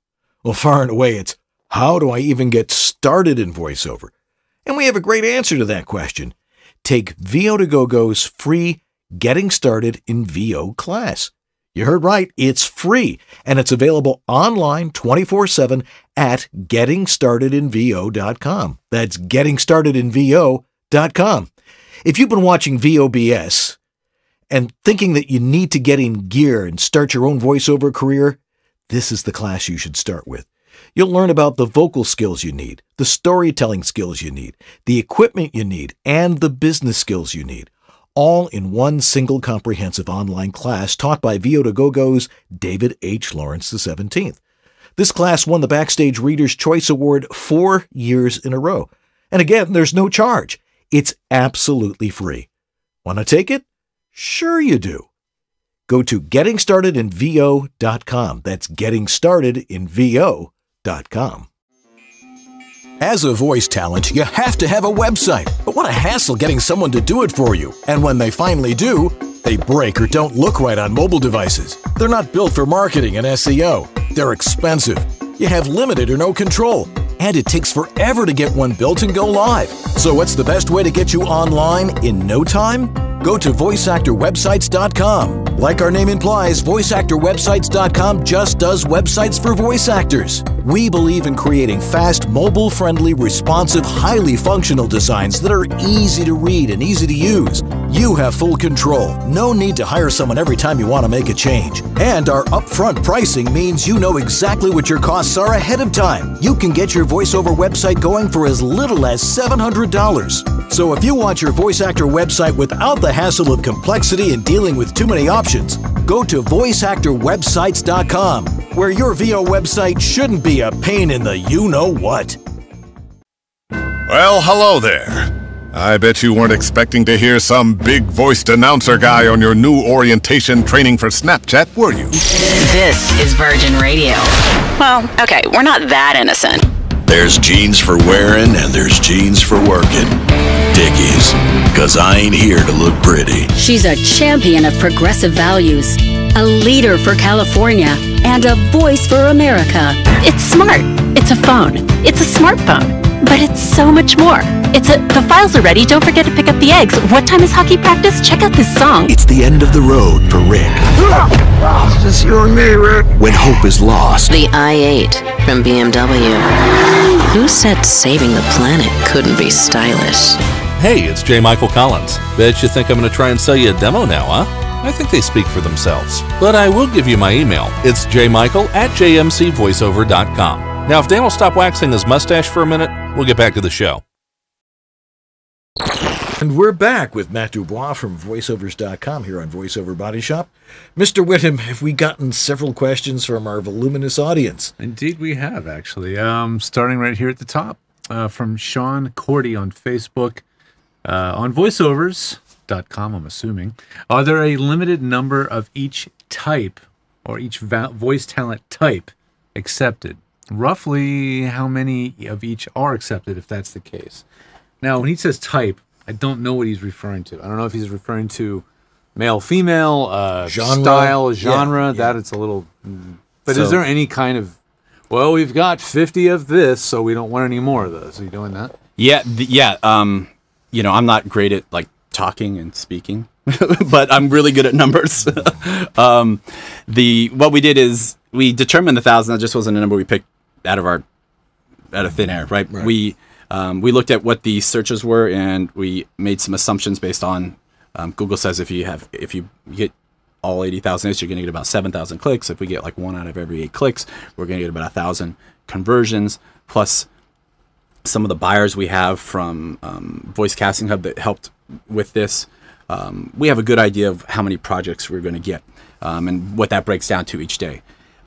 Well, far and away, it's how do I even get started in voiceover? And we have a great answer to that question. Take VO to Go Go's free Getting Started in VO class. You heard right, it's free, and it's available online 24 7 at gettingstartedinvo.com. That's gettingstartedinvo.com. If you've been watching VOBS, and thinking that you need to get in gear and start your own voiceover career, this is the class you should start with. You'll learn about the vocal skills you need, the storytelling skills you need, the equipment you need, and the business skills you need, all in one single comprehensive online class taught by VO to Go-Go's David H. Lawrence XVII. This class won the Backstage Reader's Choice Award four years in a row. And again, there's no charge. It's absolutely free. Want to take it? Sure you do. Go to gettingstartedinvo.com. That's gettingstartedinvo.com. As a voice talent, you have to have a website. But what a hassle getting someone to do it for you. And when they finally do, they break or don't look right on mobile devices. They're not built for marketing and SEO. They're expensive. You have limited or no control. And it takes forever to get one built and go live. So, what's the best way to get you online in no time? Go to voiceactorwebsites.com. Like our name implies, voiceactorwebsites.com just does websites for voice actors. We believe in creating fast, mobile friendly, responsive, highly functional designs that are easy to read and easy to use. You have full control. No need to hire someone every time you want to make a change. And our upfront pricing means you know exactly what your costs are ahead of time. You can get your voiceover website going for as little as $700. So if you want your voice actor website without the hassle of complexity and dealing with too many options, go to voiceactorwebsites.com, where your VO website shouldn't be a pain in the you know what. Well, hello there. I bet you weren't expecting to hear some big voiced announcer guy on your new orientation training for Snapchat, were you? This is Virgin Radio. Well, okay, we're not that innocent. There's jeans for wearing and there's jeans for working. Dickies, cause I ain't here to look pretty. She's a champion of progressive values, a leader for California, and a voice for America. It's smart. It's a phone. It's a smartphone. But it's so much more. It's a the files are ready. Don't forget to pick up the eggs. What time is hockey practice? Check out this song. It's the end of the road for Rick. It's just you and me, Rick. When hope is lost. The i8 from BMW. Who said saving the planet couldn't be stylish? Hey, it's J. Michael Collins. Bet you think I'm going to try and sell you a demo now, huh? I think they speak for themselves. But I will give you my email. It's jmichael at jmcvoiceover.com. Now, if Dan will stop waxing his mustache for a minute, we'll get back to the show. And we're back with Matt Dubois from voiceovers.com here on VoiceOver Body Shop. Mr. Whittam, have we gotten several questions from our voluminous audience? Indeed, we have actually. Um, starting right here at the top uh, from Sean Cordy on Facebook. Uh, on voiceovers.com, I'm assuming. Are there a limited number of each type or each voice talent type accepted? Roughly how many of each are accepted if that's the case? Now, when he says type, I don't know what he's referring to. I don't know if he's referring to male, female, uh, Genre. style, genre. yeah. That it's a little. mm. But So- is there any kind of? Well, we've got fifty of this, so we don't want any more of those. Are you doing that? Yeah, th- yeah. Um, you know, I'm not great at like talking and speaking, but I'm really good at numbers. um, the what we did is we determined the thousand. That just wasn't a number we picked out of our out of thin air, right? We um, we looked at what the searches were and we made some assumptions based on um, Google says if you have if you get all 80,000 hits, you're going to get about 7,000 clicks. If we get like one out of every eight clicks, we're going to get about a thousand conversions plus some of the buyers we have from um, Voice Casting Hub that helped with this. Um, we have a good idea of how many projects we're going to get um, and what that breaks down to each day.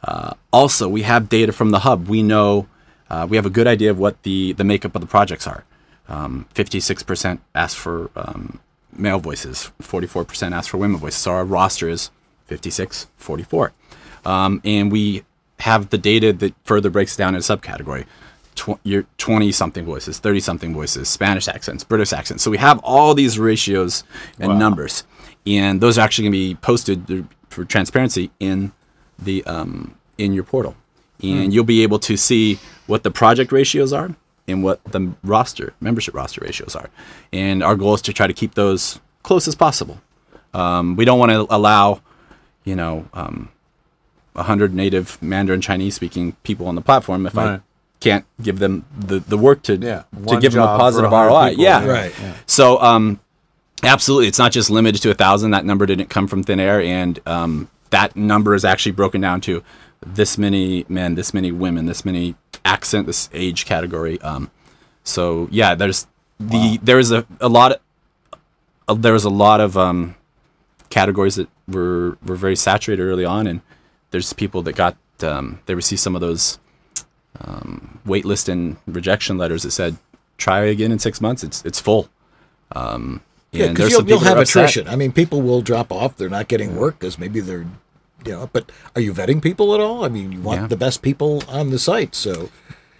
Uh, also, we have data from the hub. We know uh, we have a good idea of what the, the makeup of the projects are. Um, 56% ask for um, male voices, 44% ask for women voices. So our roster is 56, 44. Um, and we have the data that further breaks down in a subcategory. Tw- your 20 something voices, 30 something voices, Spanish accents, British accents. So we have all these ratios and Wow. numbers. And those are actually going to be posted for transparency in the um, in your portal. And Hmm. you'll be able to see what the project ratios are and what the roster membership roster ratios are. And our goal is to try to keep those close as possible. Um, we don't want to allow, you know, um, 100 native Mandarin Chinese speaking people on the platform if I Right. Can't give them the, the work to, Yeah, to give them a job for positive 100 ROI. people, yeah. yeah. Right, yeah. So, um, absolutely, it's not just limited to a thousand. That number didn't come from thin air, and um, that number is actually broken down to this many men, this many women, this many accent, this age category. Um, so yeah, there's the there is a, a lot of uh, there was a lot of um, categories that were were very saturated early on, and there's people that got um, they received some of those um, waitlist and rejection letters that said try again in six months. It's it's full. Um, Yeah, because there's you'll, you'll have attrition. I mean, people will drop off. They're not getting work because maybe they're, you know. But are you vetting people at all? I mean, you want Yeah. the best people on the site. So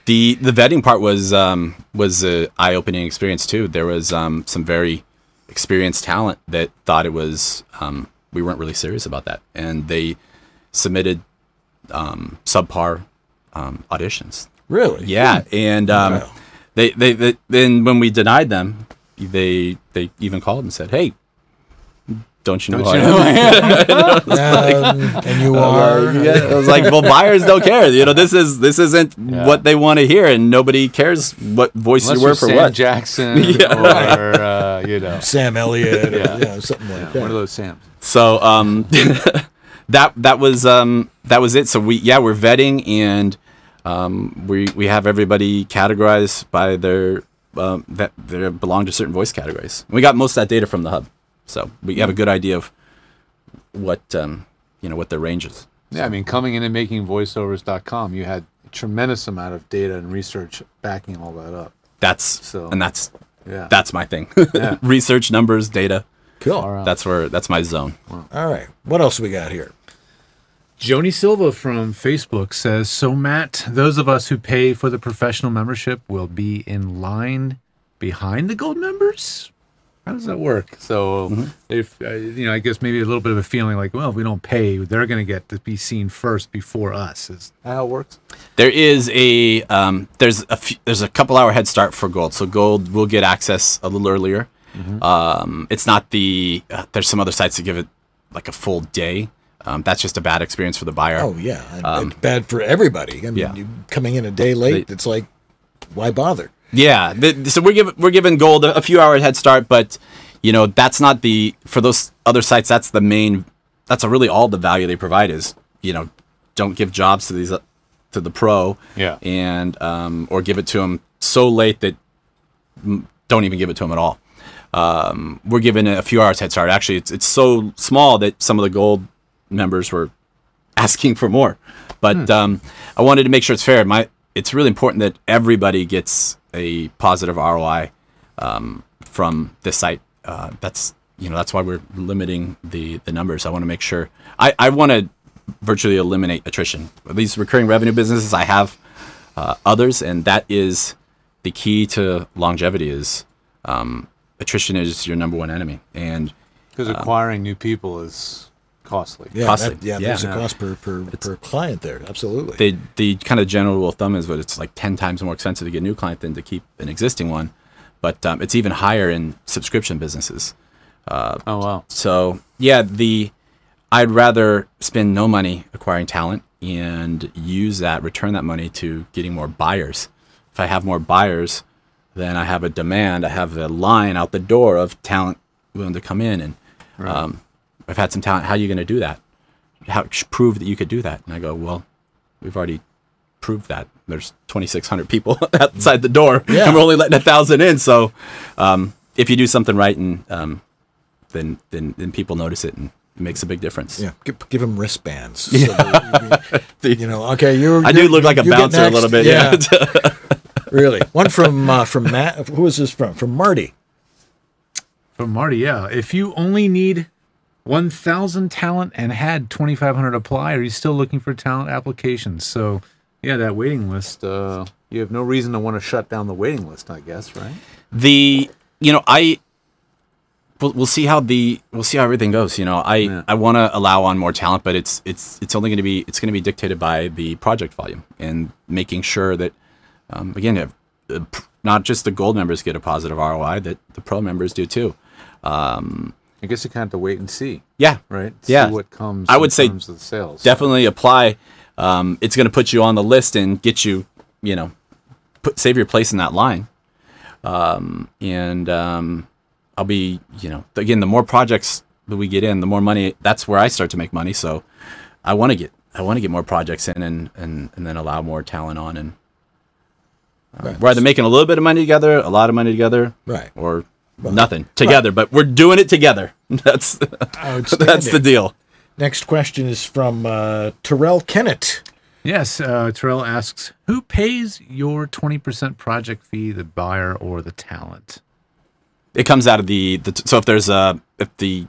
the the vetting part was um, was a eye opening experience too. There was um, some very experienced talent that thought it was um, we weren't really serious about that, and they submitted um, subpar um, auditions. Really? Yeah, and um, Wow. they, they they then when we denied them, they they even called and said, "Hey." Don't you know? Don't who you know I am?" who I am? And Um, and you are- like, yeah. I was like, well, buyers don't care. You know, this is this isn't Yeah. what they want to hear, and nobody cares what voice Unless you were for Sam what. Jackson Yeah. or uh, you know Sam Elliott, or, Yeah. you know, something like Yeah, that. one of those Sams. So um, that that was um, that was it. So we yeah we're vetting and um, we we have everybody categorized by their um, that they belong to certain voice categories. We got most of that data from the hub, so we have a good idea of what um, you know what their range is. Yeah, I mean, coming in and making voiceovers.com, you had a tremendous amount of data and research backing all that up. That's So- and that's Yeah. that's my thing. Yeah. Research, numbers, data. Cool. That's where that's my zone. All right. What else we got here? Joni Silva from Facebook says, "So Matt, those of us who pay for the professional membership will be in line behind the gold members. How does that work? So, if uh, you know, I guess maybe a little bit of a feeling like, well, if we don't pay, they're going to get to be seen first before us. Is that how it works? There is a um, there's a there's a couple hour head start for gold. So gold will get access a little earlier. Mm-hmm. Um, it's not the uh, there's some other sites that give it like a full day. Um, that's just a bad experience for the buyer. Oh yeah, Um, it's bad for everybody. I mean, yeah. you coming in a day late, it's like, why bother? Yeah, th- so we're giving we're giving gold a, a few hour head start, but you know that's not the for those other sites. That's the main. That's a really all the value they provide is you know don't give jobs to these uh, to the pro, Yeah. and um, or give it to them so late that don't even give it to them at all. Um, we're giving a few hours head start. Actually, it's it's so small that some of the gold members were asking for more. But um, I wanted to make sure it's fair. My it's really important that everybody gets a positive ROI um, from this site. Uh, that's you know that's why we're limiting the the numbers. I want to make sure I I want to virtually eliminate attrition. These recurring revenue businesses, I have uh, others, and that is the key to longevity. Is um, attrition is your number one enemy, and Because um, acquiring new people is costly. Yeah, costly. that- yeah, there's a cost per per, per client there. Absolutely. the the kind of general rule of thumb is that it's like 10 times more expensive to get a new client than to keep an existing one but um, it's even higher in subscription businesses uh, oh wow so yeah the i'd rather spend no money acquiring talent and use that return that money to getting more buyers if i have more buyers then i have a demand i have a line out the door of talent willing to come in and um, i've had some talent how are you going to do that how prove that you could do that and i go well we've already proved that there's 2600 people outside the door Yeah. and we're only letting a thousand in so um, if you do something right and um, then, then then people notice it and it makes a big difference Yeah, give, give them wristbands. so that you, you know, okay, you. I do look like a bouncer a little bit, yeah. really. One from uh, from Matt. Who is this from? From Marty. From Marty, yeah. If you only need 1,000 talent and had 2,500 apply, are you still looking for talent applications? So, yeah, that waiting list, uh, you have no reason to want to shut down the waiting list, I guess, right? the you know i we'll, we'll see how the we'll see how everything goes you know i i want to allow on more talent but it's it's it's only going to be it's going to be dictated by the project volume and making sure that um, again if, uh, not just the gold members get a positive roi that the pro members do too um, I guess you kind of have to wait and see. yeah Right? yeah See what comes i in would say terms of the sales. definitely apply um, it's going to put you on the list and get you you know put save your place in that line um, and um, I'll be, you know, again, the more projects that we get in, the more money. That's where I start to make money. So I want to get, I want to get more projects in, and and and then allow more talent on, and uh, Right. we're either making a little bit of money together, a lot of money together, Right. or nothing together. But we're doing it together. That's that's the deal. Next question is from uh, Terrell Kennett. Yes, uh, Terrell asks, who pays your 20% project fee, the buyer or the talent? It comes out of the, the so if there's a if the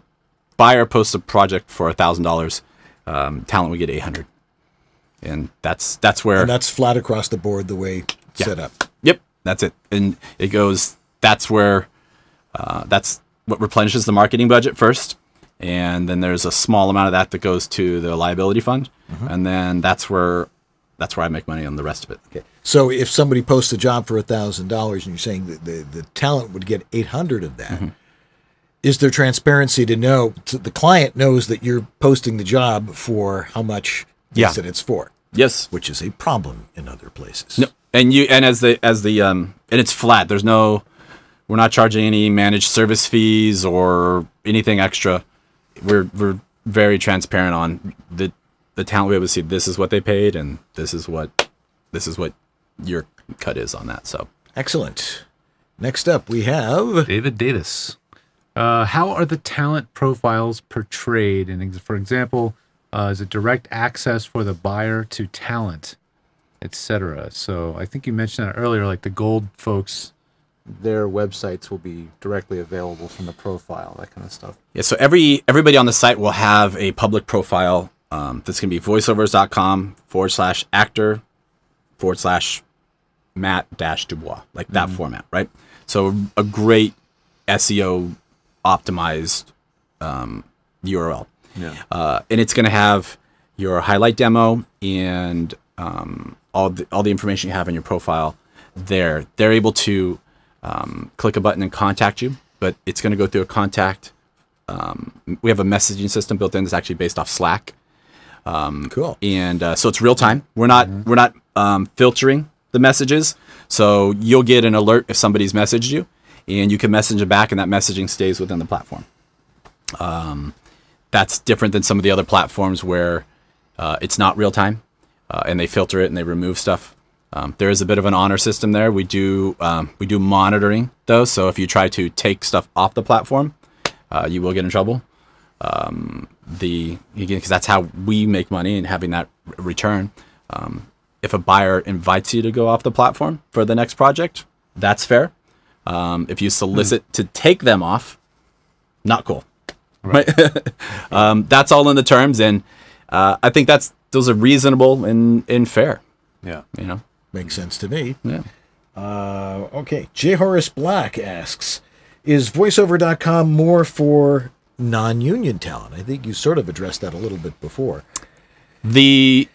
buyer posts a project for a thousand dollars, um, talent would get eight hundred, and that's that's where And that's flat across the board the way Yeah. set up. Yep, that's it. And it goes. That's where. Uh, that's what replenishes the marketing budget first, and then there's a small amount of that that goes to the liability fund, and then that's where that's where I make money on the rest of it. Okay. So if somebody posts a job for a thousand dollars and you're saying that the, the talent would get eight hundred of that, is Mm-hmm. there transparency to know so the client knows that you're posting the job for how much Yeah. said it's for? Yes, which is a problem in other places. No, and you and as the as the um and it's flat. There's no we're not charging any managed service fees or anything extra. We're we're very transparent on the the talent we able to see this is what they paid and this is what this is what your cut is on that. So Excellent. Next up, we have David Davis. Uh, how are the talent profiles portrayed? And ex- for example, uh, is it direct access for the buyer to talent, etc.? So I think you mentioned that earlier. Like the gold folks, their websites will be directly available from the profile, that kind of stuff. Yeah, so every everybody on the site will have a public profile. Um, that's gonna be voiceovers.com forward slash actor forward slash Matt dash Dubois, like that Mhm. format, right? So a great SEO optimized um, URL. Yeah. Uh, and it's gonna have your highlight demo and um, all the all the information you have in your profile there. They're able to um, click a button and contact you, but it's going to go through a contact. Um, we have a messaging system built in that's actually based off Slack. Um, cool. And uh, so it's real time. We're not we're not um, filtering the messages, so you'll get an alert if somebody's messaged you, and you can message them back, and that messaging stays within the platform. Um, that's different than some of the other platforms where uh, it's not real time. uh, and they filter it and they remove stuff. Um, there is a bit of an honor system there. We do um, we do monitoring though, so if you try to take stuff off the platform, uh, you will get in trouble. Um, the because that's how we make money and having that return. Um, if a buyer invites you to go off the platform for the next project, that's fair. Um, if you solicit to take them off, not cool. Right. um, that's all in the terms, and uh, I think that's those are reasonable and, and fair. Yeah, you know, Makes sense to me. Yeah. Uh, okay. J. Horace Black asks Is voiceover.com more for non union talent? I think you sort of addressed that a little bit before. The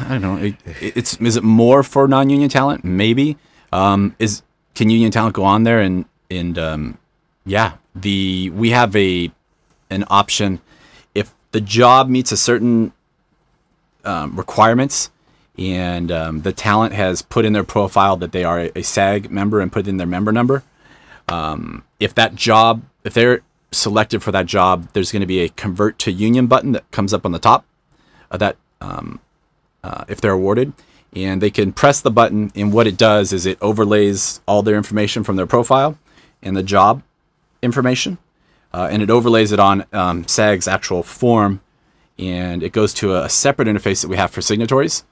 I don't know. It, it's is it more for non-union talent? Maybe. Um, is can union talent go on there and and um, yeah, the we have a an option if the job meets a certain um, requirements and um, the talent has put in their profile that they are a, SAG member and put in their member number. Um, if that job, if they're selected for that job, there's going to be a convert to union button that comes up on the top of that um, uh, if they're awarded. And they can press the button, and what it does is it overlays all their information from their profile and the job information, uh, and it overlays it on um, SAG's actual form, and it goes to a, separate interface that we have for signatories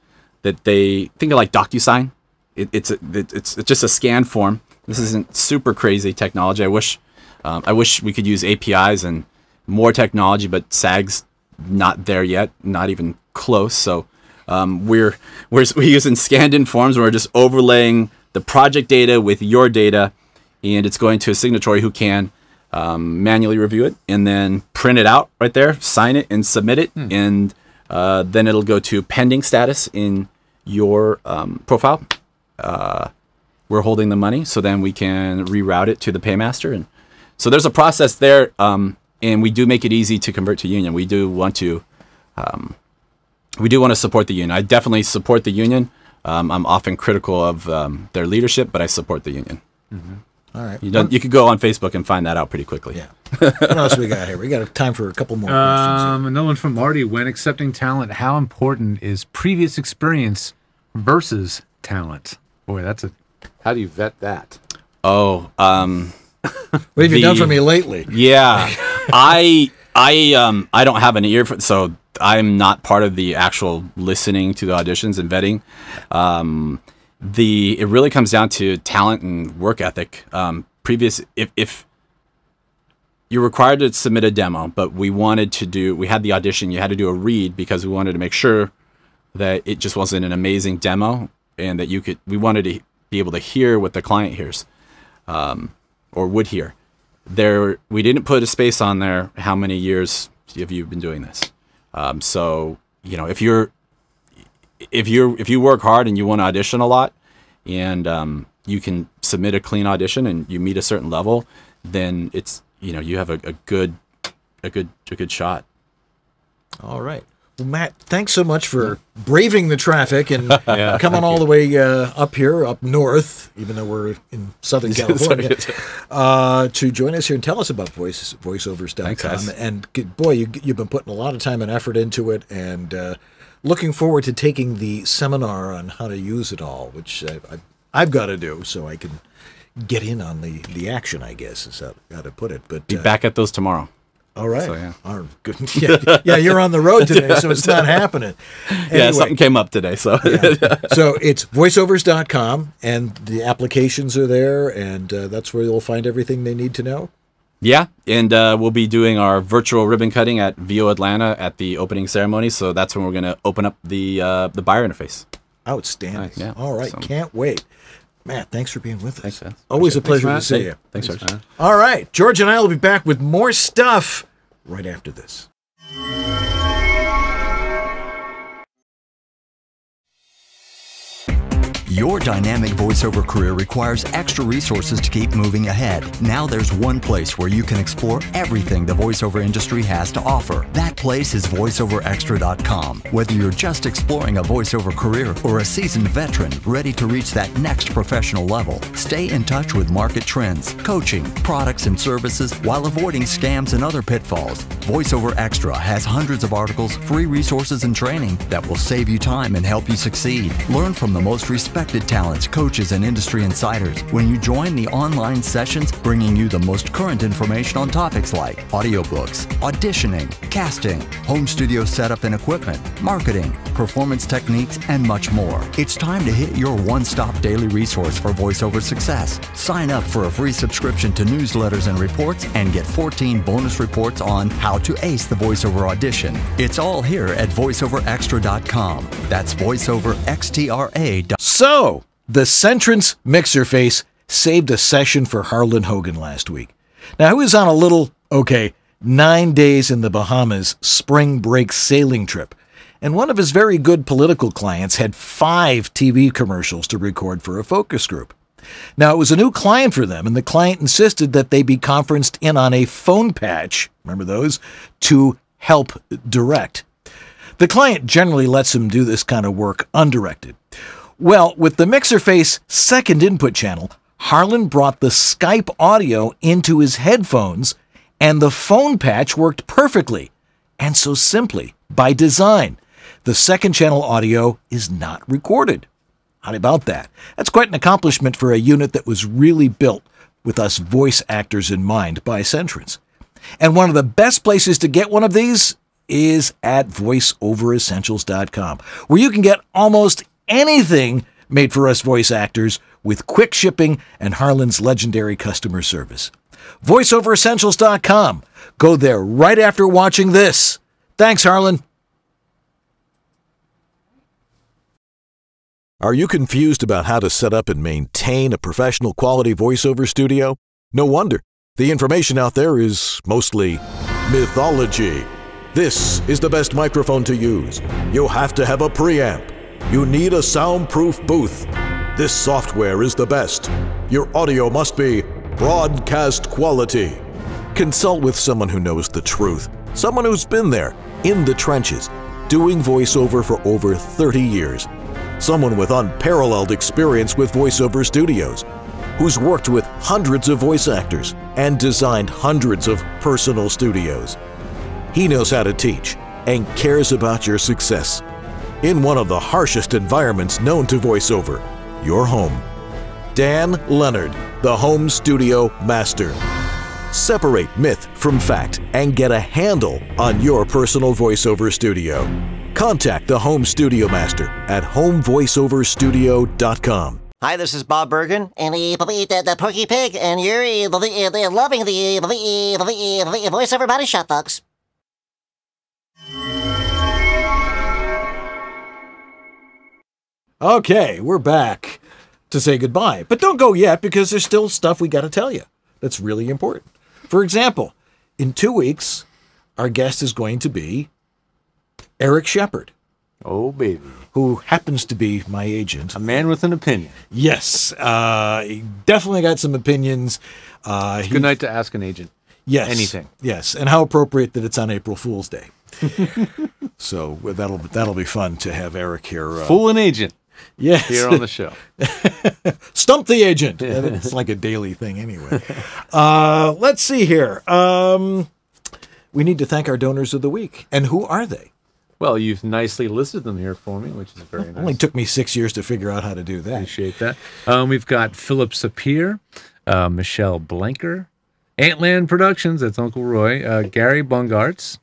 that they think of like DocuSign. It, it's a, it, it's it's just a scan form. This isn't super crazy technology. I wish um, I wish we could use APIs and more technology, but SAG's not there yet, not even close. So um, we're, we're we're using scanned in forms. Where we're just overlaying the project data with your data, and it's going to a signatory who can um, manually review it and then print it out right there, sign it, and submit it, and uh, then it'll go to pending status in your um, profile. Uh, we're holding the money, so then we can reroute it to the paymaster, and so there's a process there, um, and we do make it easy to convert to union. We do want to, um, we do want to support the union. I definitely support the union. Um, I'm often critical of um, their leadership, but I support the union. All right. You, don't, you could go on Facebook and find that out pretty quickly. Yeah. what else we got here? We got time for a couple more questions. Um, another one from Marty. When accepting talent, how important is previous experience versus talent? Boy, that's a. How do you vet that? Oh, um, What have you done for me lately? Yeah, I I um I don't have an ear for so I'm not part of the actual listening to the auditions and vetting. Um, the it really comes down to talent and work ethic. Um, previous if if you're required to submit a demo, but we wanted to do we had the audition. You had to do a read because we wanted to make sure that it just wasn't an amazing demo and that you could we wanted to be able to hear what the client hears um, or would hear there we didn't put a space on there how many years have you been doing this um, so you know if you're if you're if you work hard and you want to audition a lot and um, you can submit a clean audition and you meet a certain level then it's you know you have a, a good a good a good shot All right. Well, Matt, thanks so much for braving the traffic and Yeah, coming all you. the way uh, up here, up north, even though we're in Southern California, uh, to join us here and tell us about voice, Thanks, voiceovers.com. guys. And boy, you, you've been putting a lot of time and effort into it, and uh, looking forward to taking the seminar on how to use it all, which I, I, I've got to do so I can get in on the, the action, I guess, is how, how to put it. But be uh, back at those tomorrow all right. So, yeah. Right, good. Yeah, yeah, you're on the road today, so it's not happening. yeah something came up today so so it's voiceovers.com, and the applications are there, and uh, that's where you'll find everything they need to know. Yeah, and uh, we'll be doing our virtual ribbon cutting at VO Atlanta at the opening ceremony. So that's when we're going to open up the uh, the buyer interface. Outstanding. Nice, yeah. All right, So- can't wait. Matt, thanks for being with us. Thanks. Always a pleasure to see you. Thanks, George. All right, George and I will be back with more stuff right after this. Your dynamic voiceover career requires extra resources to keep moving ahead. Now there's one place where you can explore everything the voiceover industry has to offer. That place is voiceoverextra.com. Whether you're just exploring a voiceover career or a seasoned veteran ready to reach that next professional level, stay in touch with market trends, coaching, products, and services while avoiding scams and other pitfalls. VoiceOver Extra has hundreds of articles, free resources, and training that will save you time and help you succeed. Learn from the most respected talents, coaches, and industry insiders when you join the online sessions bringing you the most current information on topics like audiobooks, auditioning, casting, home studio setup and equipment, marketing, performance techniques, and much more. It's time to hit your one stop daily resource for voiceover success. Sign up for a free subscription to newsletters and reports and get 14 bonus reports on how to ace the voiceover audition. It's all here at voiceoverextra.com. That's voiceoverxtra.com. So, the Centrance mixer face saved a session for Harlan Hogan last week. Now, he was on a little, okay, nine days in the Bahamas spring break sailing trip, and one of his very good political clients had five TV commercials to record for a focus group. Now, it was a new client for them, and the client insisted that they be conferenced in on a phone patch, remember those, to help direct. The client generally lets him do this kind of work undirected. Well, with the Mixer Face second input channel, Harlan brought the Skype audio into his headphones, and the phone patch worked perfectly, and so simply, by design. The second channel audio is not recorded. How about that? That's quite an accomplishment for a unit that was really built with us voice actors in mind by Centrance. And one of the best places to get one of these is at voiceoveressentials.com, where you can get almost anything made for us voice actors with quick shipping and Harlan's legendary customer service. VoiceOverEssentials.com. Go there right after watching this. Thanks, Harlan. Are you confused about how to set up and maintain a professional quality voiceover studio? No wonder. The information out there is mostly mythology. This is the best microphone to use. You have to have a preamp. You need a soundproof booth. This software is the best. Your audio must be broadcast quality. Consult with someone who knows the truth, someone who's been there, in the trenches, doing voiceover for over 30 years. Someone with unparalleled experience with voiceover studios, who's worked with hundreds of voice actors and designed hundreds of personal studios. He knows how to teach and cares about your success. In one of the harshest environments known to voiceover, your home. Dan Lenard, the Home Studio Master. Separate myth from fact and get a handle on your personal voiceover studio. Contact the Home Studio Master at homevoiceoverstudio.com. Hi, this is Bob Bergen, and the, the, the Porky Pig, and you're the, the, loving the, the, the, the voiceover body shop, folks. Okay, we're back to say goodbye. But don't go yet because there's still stuff we got to tell you that's really important. For example, in two weeks, our guest is going to be Eric Shepard. Oh, baby. Who happens to be my agent. A man with an opinion. Yes. Uh, he definitely got some opinions. Uh, Good night to ask an agent. Yes. Anything. Yes. And how appropriate that it's on April Fool's Day. so that'll that'll be fun to have Eric here. Uh, Fool an agent. Yes. Here on the show. Stump the agent. it's like a daily thing anyway. Uh, let's see here. Um, we need to thank our donors of the week. And who are they? Well, you've nicely listed them here for me, which is very nice. Only took me six years to figure out how to do that. Appreciate that. Um, we've got Philip Sapir, uh, Michelle Blanker, Antland Productions, that's Uncle Roy, uh, Gary Bungarts,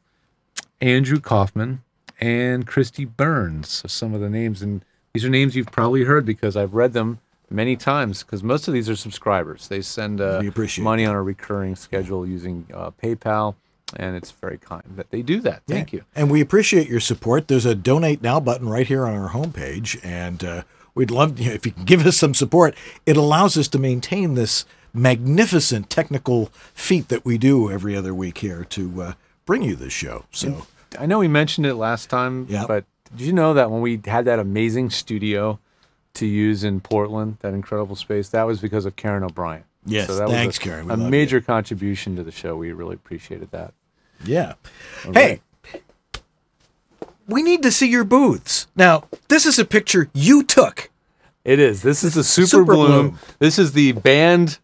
Andrew Kaufman, and Christy Burns. So some of the names, and these are names you've probably heard because I've read them many times because most of these are subscribers. They send uh, money on a recurring schedule using uh, PayPal, and it's very kind that they do that. Thank you. And we appreciate your support. There's a donate now button right here on our homepage, and uh, we'd love you know, if you can give us some support. It allows us to maintain this magnificent technical feat that we do every other week here to uh, bring you this show. So I know we mentioned it last time, Yeah. but did you know that when we had that amazing studio to use in Portland, that incredible space, that was because of Karen O'Brien. Yes, that thanks, was a, Karen. We a love you. major contribution to the show. We really appreciated that. Yeah. All Hey, we need to see your booths. Now, this is a picture you took. It is. This is the Super, Super Bloom. Bloom. This is the banned,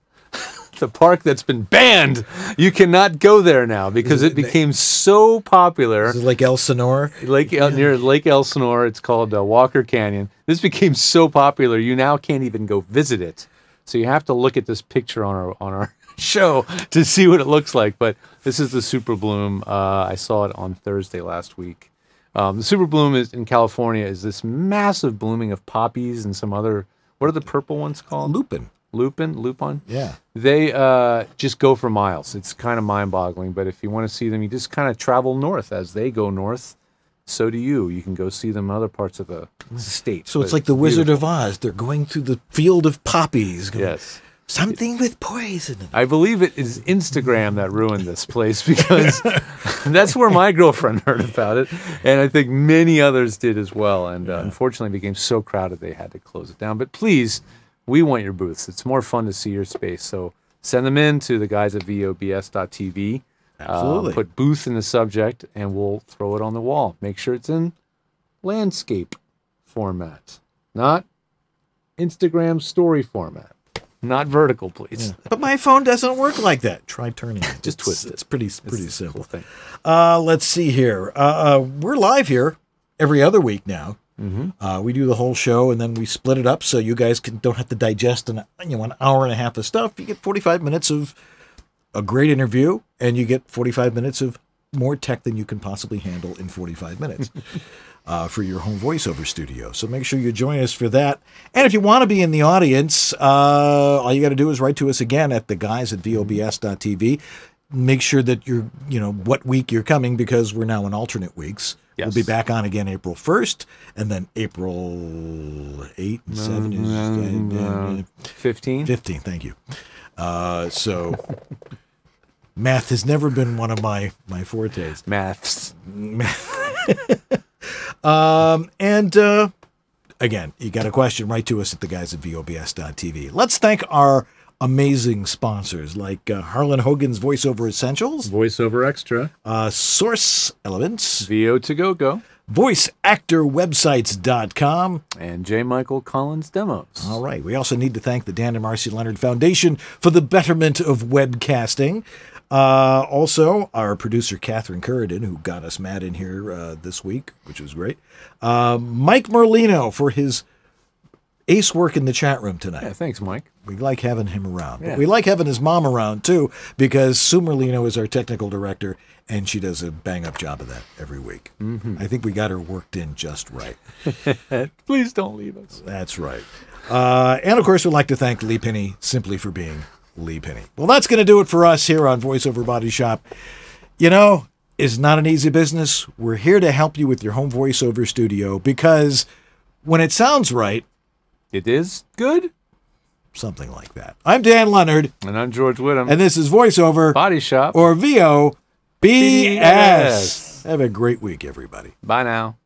the park that's been banned. You cannot go there now because it became so popular. This is like Elsinore. Lake El- near Lake Elsinore. It's called uh, Walker Canyon. This became so popular, you now can't even go visit it. So you have to look at this picture on our on our show to see what it looks like. But this is the Super Bloom. Uh, I saw it on Thursday last week. Um, the Super Bloom is in California. Is this massive blooming of poppies and some other? What are the purple ones called? Lupin. Lupin. Lupin. Yeah. They uh, just go for miles. It's kind of mind-boggling. But if you want to see them, you just kind of travel north as they go north. So do you. You can go see them in other parts of the state. So it's like the Wizard beautiful. of Oz. They're going through the field of poppies. going, Yes. Something with poison. I believe it is Instagram that ruined this place because that's where my girlfriend heard about it, and I think many others did as well. And uh, unfortunately, it became so crowded they had to close it down. But please, we want your booths. It's more fun to see your space. So send them in to the guys at vobs.tv. Absolutely. Uh, put booth in the subject, and we'll throw it on the wall. Make sure it's in landscape format, not Instagram story format. Not vertical, please. But my phone doesn't work like that. Try turning it. Just It's- twist it. It's pretty pretty It's a simple. cool thing. Uh, let's see here. Uh, uh, we're live here every other week now. Mm-hmm. Uh, we do the whole show and then we split it up so you guys can don't have to digest an you know an hour and a half of stuff. You get 45 minutes of a great interview and you get 45 minutes of more tech than you can possibly handle in 45 minutes. Uh, for your home voiceover studio. So make sure you join us for that. And if you want to be in the audience, uh, all you got to do is write to us again at the guys at VOBS.tv. Make sure that you're, you know, what week you're coming because we're now in alternate weeks. We'll be back on again April 1st and then April 8 and 7 is 15? 15, thank you. Uh, so math has never been one of my my fortes. Maths. um, and uh, again, you got a question, write to us at the guys at VOBS.tv. Let's thank our amazing sponsors like uh, Harlan Hogan's Voiceover Essentials, Voiceover Extra, uh, Source Elements, VO to go go, VoiceActorWebsites.com, and J. Michael Collins Demos. All right. We also need to thank the Dan and Marcy Lenard Foundation for the betterment of webcasting. Uh, also, our producer, Catherine Curridon, who got us mad in here uh, this week, which was great. Uh, Mike Merlino for his ace work in the chat room tonight. Yeah, thanks, Mike. We like having him around. Yeah. But we like having his mom around, too, because Sue Merlino is our technical director, and she does a bang-up job of that every week. Mhm. I think we got her worked in just right. Please don't leave us. That's right. Uh, and of course, we'd like to thank Lee Penny simply for being Lee Penny. Well, that's going to do it for us here on VoiceOver Body Shop. You know, it's not an easy business. We're here to help you with your home voiceover studio because when it sounds right, it is good. Something like that. I'm Dan Lenard. And I'm George Whittam. And this is VoiceOver Body Shop or VO BS. BS. Have a great week, everybody. Bye now.